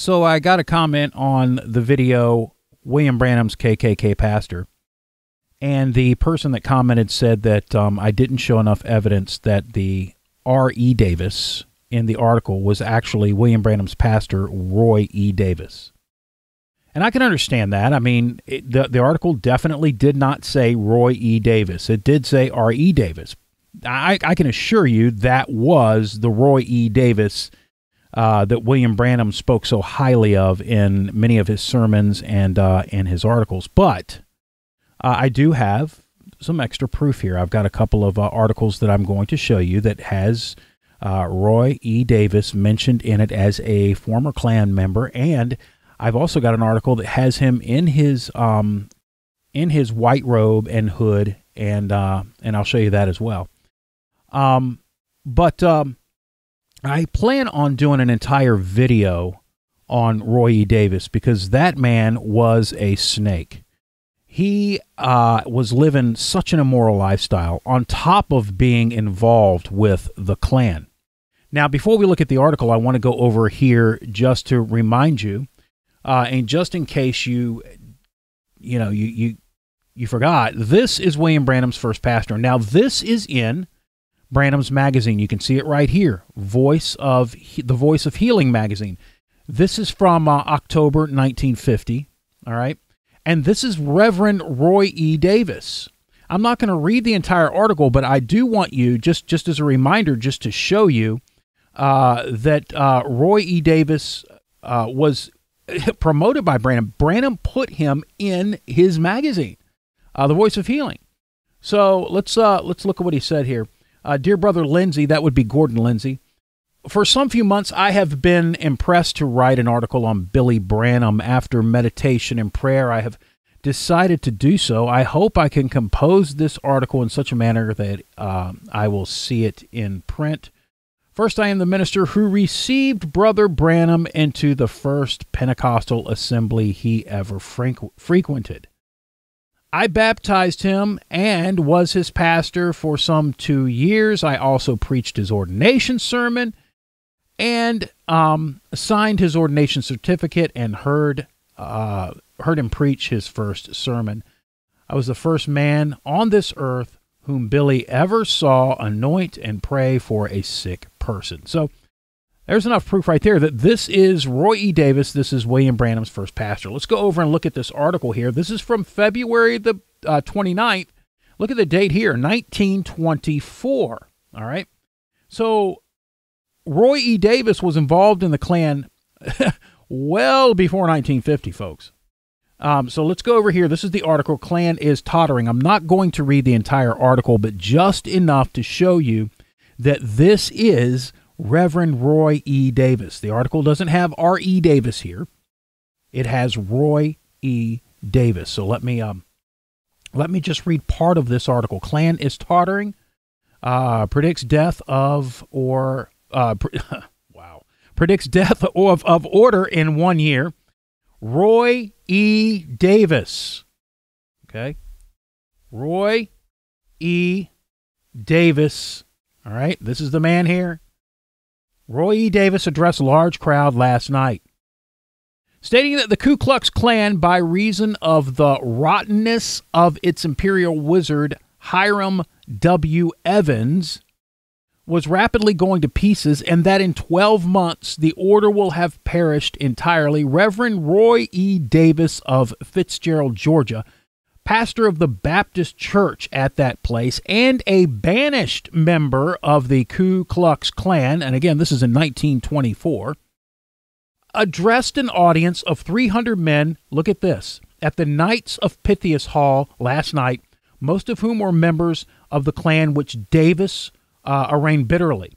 So I got a comment on the video William Branham's KKK pastor, and the person that commented said that um, I didn't show enough evidence that the R.E. Davis in the article was actually William Branham's pastor, Roy E. Davis. And I can understand that. I mean, it, the, the article definitely did not say Roy E. Davis, it did say R.E. Davis. I, I can assure you that was the Roy E. Davis uh, that William Branham spoke so highly of in many of his sermons and uh, in his articles. But uh, I do have some extra proof here. I've got a couple of uh, articles that I'm going to show you that has uh, Roy E. Davis mentioned in it as a former Klan member, and I've also got an article that has him in his um, in his white robe and hood, and uh, and I'll show you that as well. Um, but um, I plan on doing an entire video on Roy E. Davis because that man was a snake. He uh, was living such an immoral lifestyle on top of being involved with the Klan. Now, before we look at the article, I want to go over here just to remind you, uh, and just in case you, you know, you you you forgot, this is William Branham's first pastor. Now, this is in Branham's magazine. You can see it right here. Voice of the Voice of Healing magazine. This is from uh, October 1950. All right, and this is Reverend Roy E. Davis. I'm not going to read the entire article, but I do want you just just as a reminder, just to show you uh, that uh, Roy E. Davis uh, was promoted by Branham. Branham put him in his magazine, uh, The Voice of Healing. So let's uh, let's look at what he said here. Uh, dear brother Lindsay, that would be Gordon Lindsay. For some few months, I have been impressed to write an article on Billy Branham. After meditation and prayer, I have decided to do so. I hope I can compose this article in such a manner that uh, I will see it in print. First, I am the minister who received Brother Branham into the first Pentecostal assembly he ever frequented. I baptized him and was his pastor for some two years. I also preached his ordination sermon and um, signed his ordination certificate and heard uh, heard him preach his first sermon. I was the first man on this earth whom Billy ever saw anoint and pray for a sick person. So there's enough proof right there that this is Roy E. Davis. This is William Branham's first pastor. Let's go over and look at this article here. This is from February the uh, 29th. Look at the date here 1924. All right. So Roy E. Davis was involved in the Klan well before 1950, folks. Um, so let's go over here. This is the article Klan is tottering. I'm not going to read the entire article, but just enough to show you that this is Reverend Roy E. Davis. The article doesn't have R. E. Davis here. It has Roy E. Davis. So let me um, let me just read part of this article. Klan is tottering. Uh, predicts death of or uh, pre- wow predicts death of of order in one year. Roy E. Davis. Okay, Roy E. Davis. All right, this is the man here. Roy E. Davis addressed a large crowd last night, stating that the Ku Klux Klan, by reason of the rottenness of its imperial wizard Hiram W. Evans, was rapidly going to pieces and that in 12 months the order will have perished entirely. Reverend Roy E. Davis of Fitzgerald, Georgia, pastor of the Baptist Church at that place, and a banished member of the Ku Klux Klan, and again, this is in 1924, addressed an audience of 300 men. Look at this at the Knights of Pythias Hall last night, most of whom were members of the Klan which Davis uh, arraigned bitterly.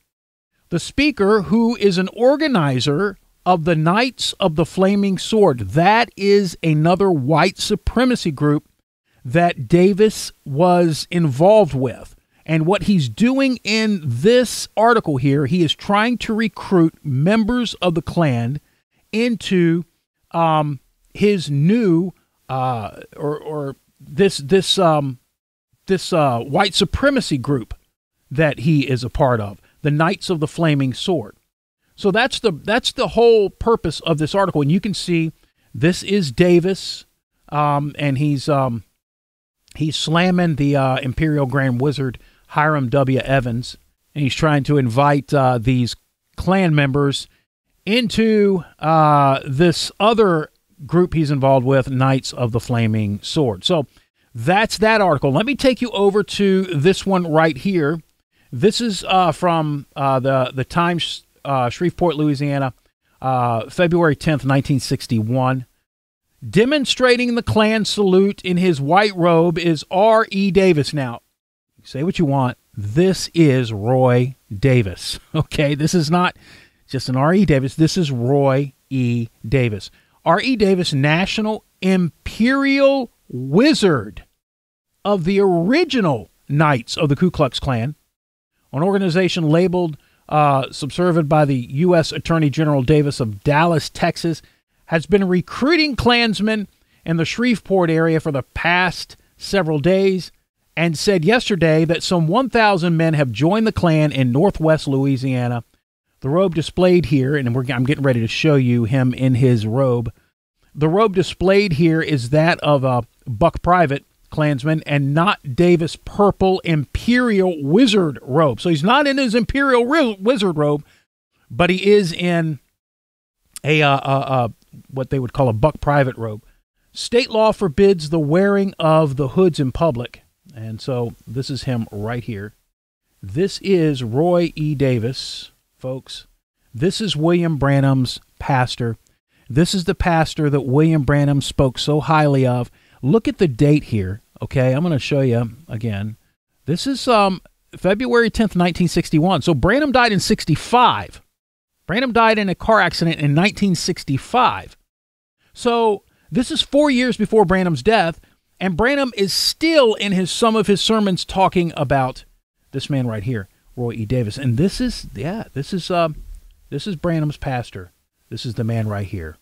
The speaker, who is an organizer of the Knights of the Flaming Sword, that is another white supremacy group that Davis was involved with. And what he's doing in this article here, he is trying to recruit members of the Klan into um, his new uh, or, or this this um, this uh, white supremacy group that he is a part of, the Knights of the Flaming Sword. So that's the that's the whole purpose of this article, and you can see this is Davis, um, and he's um, he's slamming the uh, Imperial Grand Wizard Hiram W. Evans, and he's trying to invite uh, these Klan members into uh, this other group he's involved with, Knights of the Flaming Sword. So that's that article. Let me take you over to this one right here. This is uh, from uh, the the Times, uh, Shreveport, Louisiana, February tenth, nineteen sixty one. Demonstrating the Klan salute in his white robe is R. E. Davis. Now, say what you want. This is Roy Davis. Okay, this is not just an R. E. Davis. This is Roy E. Davis. R. E. Davis, National Imperial Wizard of the original Knights of the Ku Klux Klan, an organization labeled uh, subservient by the U.S. Attorney General Davis of Dallas, Texas, has been recruiting Klansmen in the Shreveport area for the past several days and said yesterday that some 1,000 men have joined the Klan in northwest Louisiana. The robe displayed here, and I'm getting ready to show you him in his robe. The robe displayed here is that of a Buck Private Klansman and not Davis' purple Imperial Wizard robe. So he's not in his Imperial Wizard robe, but he is in a, uh, uh, uh, what they would call a Buck Private robe. State law forbids the wearing of the hoods in public. And so this is him right here. This is Roy E. Davis, folks. This is William Branham's pastor. This is the pastor that William Branham spoke so highly of. Look at the date here. Okay, I'm going to show you again. This is um, February 10th, 1961. So Branham died in 65. Branham died in a car accident in 1965. So this is four years before Branham's death, and Branham is still in his some of his sermons talking about this man right here, Roy E. Davis. And this is yeah, this is uh, this is Branham's pastor. This is the man right here.